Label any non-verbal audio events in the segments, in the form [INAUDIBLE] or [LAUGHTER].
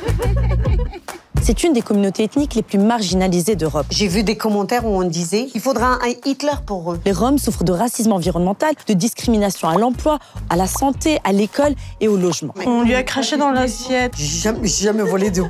[LAUGHS] C'est une des communautés ethniques les plus marginalisées d'Europe. J'ai vu des commentaires où on disait qu'il faudra un Hitler pour eux. Les Roms souffrent de racisme environnemental, de discrimination à l'emploi, à la santé, à l'école et au logement. On lui a craché dans l'assiette. J'ai jamais, jamais volé de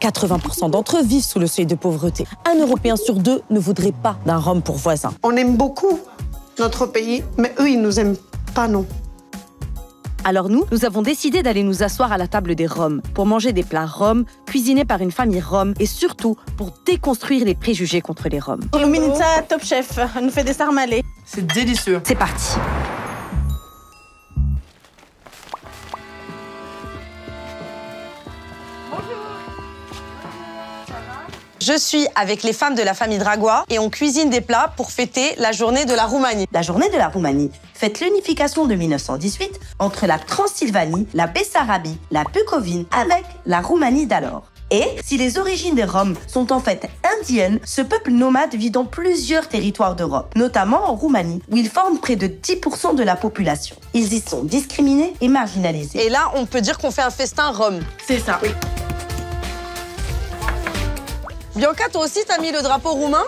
80% [LAUGHS] d'entre eux vivent sous le seuil de pauvreté. Un Européen sur deux ne voudrait pas d'un Rom pour voisin. On aime beaucoup notre pays, mais eux, ils nous aiment pas, non. Alors nous, nous avons décidé d'aller nous asseoir à la table des Roms pour manger des plats roms, cuisinés par une famille rom et surtout pour déconstruire les préjugés contre les Roms. Luminitsa, top chef, nous fait des sarmalés. C'est délicieux. C'est parti. Je suis avec les femmes de la famille Dragua et on cuisine des plats pour fêter la journée de la Roumanie. La journée de la Roumanie fête l'unification de 1918 entre la Transylvanie, la Bessarabie, la Bucovine avec la Roumanie d'alors. Et si les origines des Roms sont en fait indiennes, ce peuple nomade vit dans plusieurs territoires d'Europe, notamment en Roumanie, où ils forment près de 10% de la population. Ils y sont discriminés et marginalisés. Et là, on peut dire qu'on fait un festin rome. C'est ça. Bianca, toi aussi, t'as mis le drapeau roumain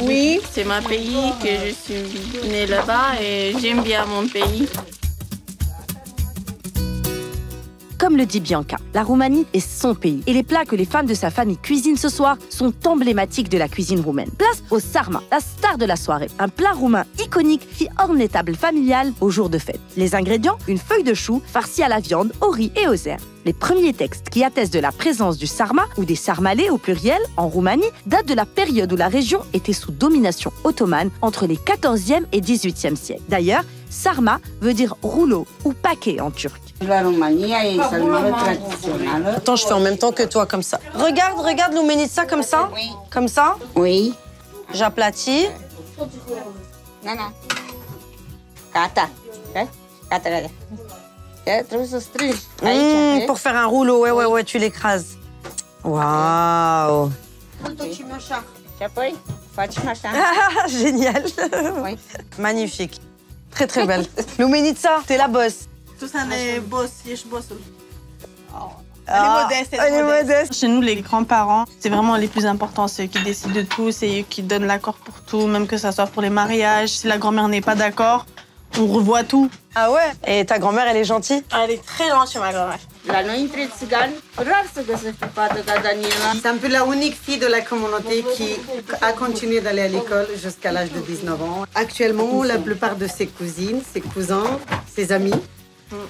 Oui, c'est mon pays, que je suis née là-bas et j'aime bien mon pays. Comme le dit Bianca, la Roumanie est son pays et les plats que les femmes de sa famille cuisinent ce soir sont emblématiques de la cuisine roumaine. Place au sarma, la star de la soirée, un plat roumain iconique qui orne les tables familiales au jour de fête. Les ingrédients, une feuille de chou farcie à la viande, au riz et aux herbes. Les premiers textes qui attestent de la présence du sarma ou des sarmalés au pluriel en Roumanie datent de la période où la région était sous domination ottomane entre les 14e et 18e siècles. D'ailleurs, sarma veut dire rouleau ou paquet en turc. Attends, je fais en même temps que toi, comme ça. Regarde, regarde Lumenitsa, comme ça. Comme ça. Oui. J'aplatis. Nana. Gata. Eh? Gata, Eh, aici. Mmh, pour faire un rouleau, ouais, ouais, ouais, tu l'écrases. Waouh. [LAUGHS] Génial Oui. Magnifique. Très, très belle. [LAUGHS] Lumenitsa, t'es la bosse. Susanne est boss, ești bossul. Ah, Elle est modeste, elle est modeste. Chez nous, les grands-parents, c'est vraiment les plus importants, c'est eux qui décident de tout, c'est eux qui donnent l'accord pour tout, même que ça soit pour les mariages. Si la grand-mère n'est pas d'accord, on revoit tout. Ah ouais? Et ta grand-mère, elle est gentille? Elle est très gentille, ma grand-mère. La noi, între țigani, rar să găsești o fată ca Daniela. C'est un peu la unique fille de la communauté qui a continué d'aller à l'école jusqu'à l'âge de 19 ans. Actuellement, la plupart de ses cousines, ses cousins, ses amis,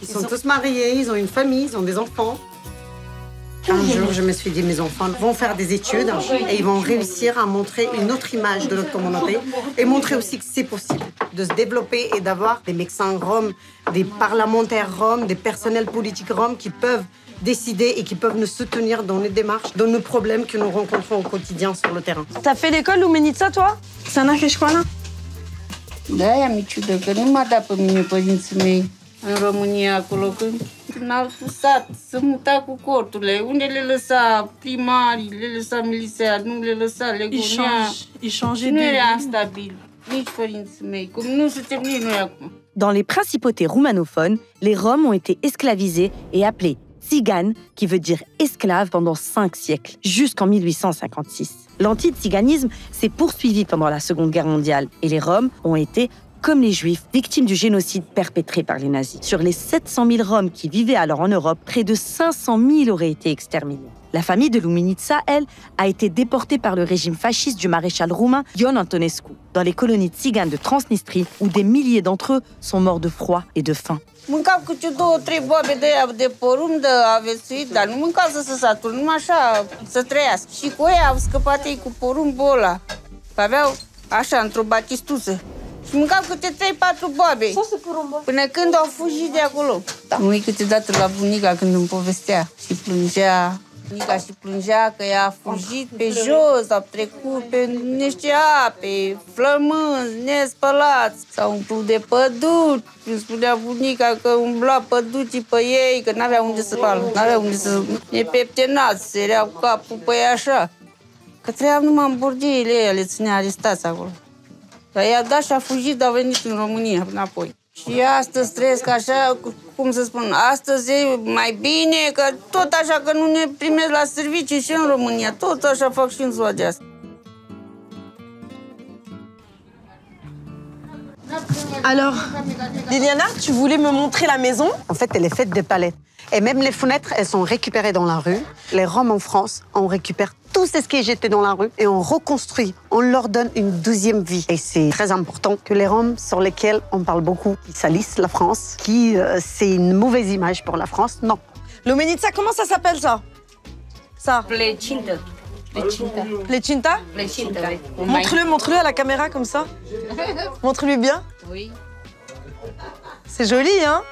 ils sont tous mariés, ils ont une famille, ils ont des enfants. Un jour, je me suis dit, mes enfants vont faire des études et ils vont réussir à montrer une autre image de notre communauté et montrer aussi que c'est possible de se développer et d'avoir des médecins roms, des parlementaires roms, des personnels politiques roms qui peuvent décider et qui peuvent nous soutenir dans nos démarches, dans nos problèmes que nous rencontrons au quotidien sur le terrain. T'as fait l'école, Lumenitsa, toi? Ciudă, că nu m-a dat pe mine părinții mei în România acolo, când, când au sat să muta cu corturile. Unde le lăsa primarii, le lăsa miliția, nu le lăsa Ils legonia. changent, ils Și changeaient nu de era vie. stabil, Dans les principautés roumanophones, les Roms ont été esclavisés et appelés tziganes, qui veut dire esclaves pendant cinq siècles, jusqu'en 1856. L'anti-tsiganisme s'est poursuivi pendant la Seconde Guerre mondiale et les Roms ont été, comme les Juifs, victimes du génocide perpétré par les nazis. Sur les 700 000 Roms qui vivaient alors en Europe, près de 500 000 auraient été exterminés. La famille de Luminitsa, elle, a été déportée par le régime fasciste du maréchal roumain Ion Antonescu, dans les colonies tziganes de Transnistrie, où des milliers d'entre eux sont morts de froid et de faim. Și mâncam câte boabe. Până când au fugit de acolo. Da. Mă uit câteodată la bunica când îmi povestea și plângea. Bunica și plângea că ea a fugit pe jos, au trecut pe niște ape, flămânzi, nespălați, s-au umplut de păduci. Îmi spunea bunica că umbla păducii pe ei, că n-avea unde să spală, n-avea unde să... Nepeptenați, se ereau capul pe ei așa. Că trăiau numai în bordeile ei, le ținea arestați acolo. Dar i-a dat și a fugit, dar a venit în România înapoi. Și astăzi trăiesc așa, cu- cum să spun, astăzi e mai bine, că tot așa că nu ne primesc la servicii și în România, tot așa fac și în ziua de asta. Alors, Liliana, tu voulais me montrer la maison En fait, elle est faite de palettes. Et même les fenêtres, elles sont récupérées dans la rue. Les Roms en France, on récupère tout ce qui est jeté dans la rue et on reconstruit. On leur donne une deuxième vie. Et c'est très important que les Roms sur lesquels on parle beaucoup, qui salissent la France, qui euh, c'est une mauvaise image pour la France, non. L'Omenitsa, comment ça s'appelle ça? Ça. Plecintă. Plecinta Plecintă. Montre-le, montre-le à la caméra comme ça. [LAUGHS] Montre-lui bien. Oui. C'est joli, hein?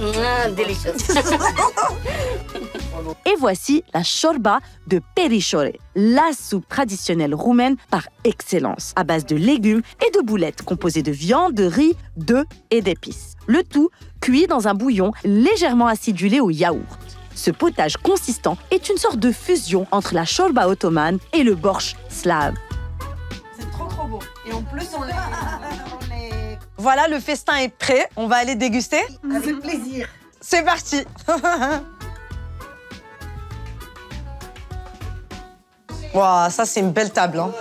Ah. [LAUGHS] Et voici la shorba de Perichore, la soupe traditionnelle roumaine par excellence, à base de légumes et de boulettes composées de viande, de riz, d'œufs et d'épices. Le tout cuit dans un bouillon légèrement acidulé au yaourt. Ce potage consistant est une sorte de fusion entre la shorba ottomane et le borsch slave. C'est trop trop beau. Et en plus, on Voilà, le festin est prêt. On va aller déguster. Avec plaisir. C'est parti. [LAUGHS] Waouh, ça c'est une belle table. Hein.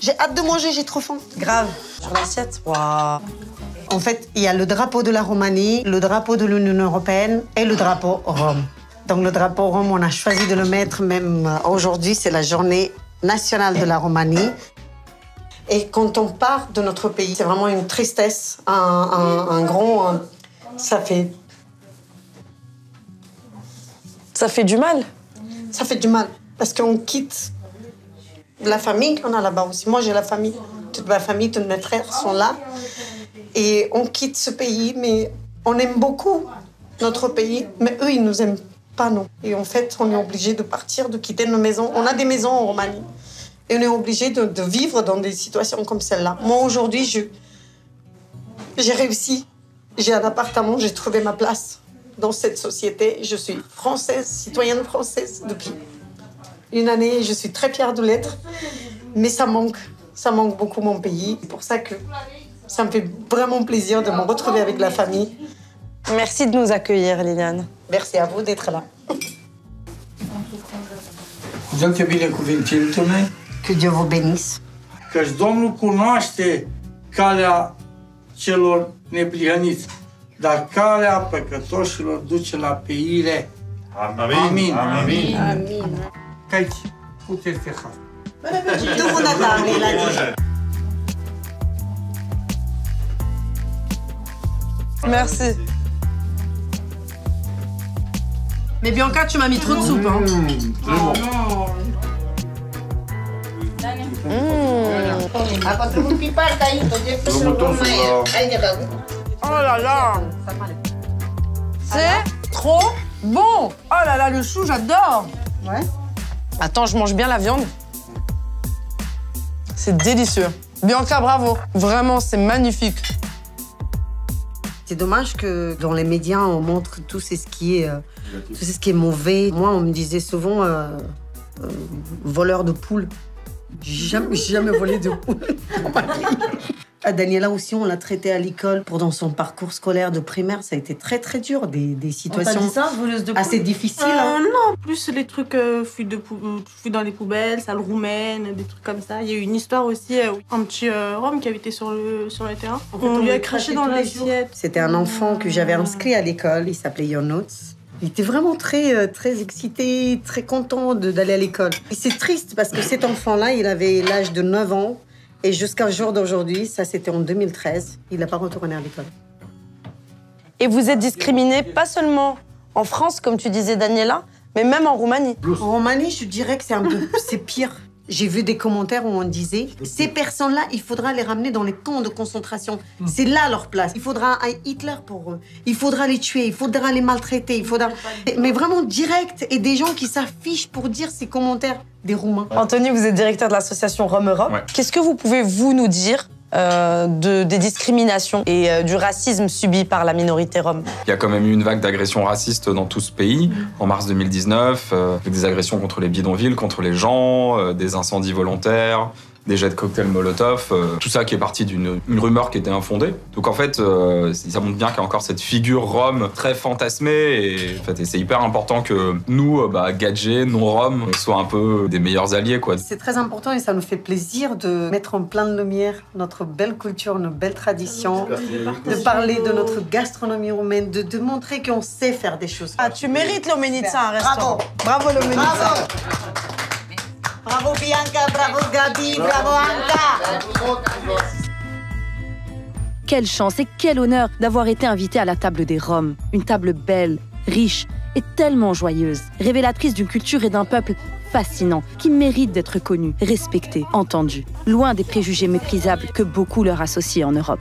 J'ai hâte de manger, j'ai trop faim. Grave. Sur l'assiette. Waouh. En fait, il y a le drapeau de la Roumanie, le drapeau de l'Union européenne et le drapeau Rome. Donc le drapeau Rome, on a choisi de le mettre même euh, aujourd'hui, c'est la journée nationale de la Roumanie. Et quand on part de notre pays, c'est vraiment une tristesse, un, un, un grand... un- ça fait Ça fait du mal. ça fait du mal parce qu'on quitte la famille qu'on a là-bas aussi. Moi, j'ai la famille, toute ma famille, tous mes frères sont là. Et on quitte ce pays, mais on aime beaucoup notre pays, mais eux, ils nous aiment pas, non. Et en fait, on est obligé de partir, de quitter nos maisons. On a des maisons en Roumanie. Et on est obligé de, de vivre dans des situations comme celle-là. Moi, aujourd'hui, je, j'ai réussi. J'ai un appartement, j'ai trouvé ma place dans cette société. Je suis française, citoyenne française depuis une année. Je suis très fière de l'être. Mais ça manque. Ça manque beaucoup mon pays. C'est pour ça que ça me fait vraiment plaisir de me retrouver avec la famille. Merci de nous accueillir, Liliane. Merci à vous d'être là. Dumnezeu te binecuvintinte, Que Dieu vous bénisse. căci Domnul cunoaște calea celor neprihăniți, dar calea păcătoșilor duce la peire. Amin. Amin. Amin. Amin. Că aici puteți să faceți. Tout le monde a parlé, il a dit. Merci. Mais Bianca, tu m'as mis trop de soupe. Hein. Acum Oh là là C'est trop bon Oh là là, le chou, j'adore Ouais. Attends, je mange bien la viande. C'est délicieux. Bianca, bravo. Vraiment, c'est magnifique. C'est dommage que dans les médias, on montre tout ce qui est, euh, tout ce qui est mauvais. Moi, on me disait souvent euh, euh, voleur de poules. J'ai jamais, jamais volé de vie. Ah, Daniela aussi, on l'a traitée à l'école pendant son parcours scolaire de primaire. Ça a été très très dur, des, des situations voleuse de assez difficiles. Euh, hein. non, plus les trucs euh, de euh, dans les poubelles, salles roumaines, des trucs comme ça. Il y a eu une histoire aussi, euh, un petit euh, Rome qui habitait sur le, sur le terrain. En fait, on, lui a craché dans l'assiette. C'était un enfant que j'avais inscrit à l'école. Il s'appelait Yonots. Il était vraiment très, euh, très excité, très content d'aller à l'école. Et c'est triste parce que cet enfant-là, il avait l'âge de 9 ans. Et jusqu'à jour d'aujourd'hui, ça c'était en 2013, il n'a pas retourné à l'école. Et vous êtes discriminés pas seulement en France, comme tu disais, Daniela, mais même en Roumanie. En Roumanie, je dirais que c'est un peu c'est pire. J'ai vu des commentaires où on disait ces personnes-là, il faudra les ramener dans les camps de concentration. C'est là leur place. Il faudra un Hitler pour eux. Il faudra les tuer. Il faudra les maltraiter. Il faudra. Mais vraiment direct et des gens qui s'affichent pour dire ces commentaires des Roumains. Anthony, vous êtes directeur de l'association Rome Europe. Ouais. Qu'est-ce que vous pouvez, vous, nous dire euh, de, des discriminations et euh, du racisme subi par la minorité rome. Il y a quand même eu une vague d'agressions racistes dans tout ce pays en mars 2019, euh, avec des agressions contre les bidonvilles, contre les gens, des incendies volontaires, des jets de cocktails Molotov, euh, tout ça qui est parti d'une une rumeur qui était infondée. Donc en fait, euh, ça montre bien qu'il y a encore cette figure rome très fantasmée et, en fait, c'est hyper important que nous, euh, bah, gadgets, non-roms, soient un peu des meilleurs alliés. quoi. C'est très important et ça nous fait plaisir de mettre en pleine lumière notre belle culture, nos belles traditions, de parler de notre gastronomie roumaine, de, de montrer qu'on sait faire des choses. Ah, tu mérites l'Omenitsa, un restaurant. Bravo Bravo l'Omenitsa. Bravo Bianca, bravo Gabi, bravo Quelle chance et quel honneur d'avoir été invité à la table des Roms. Une table belle, riche et tellement joyeuse, révélatrice d'une culture et d'un peuple fascinant qui mérite d'être connu, respecté, entendu, loin des préjugés méprisables que beaucoup leur associent en Europe.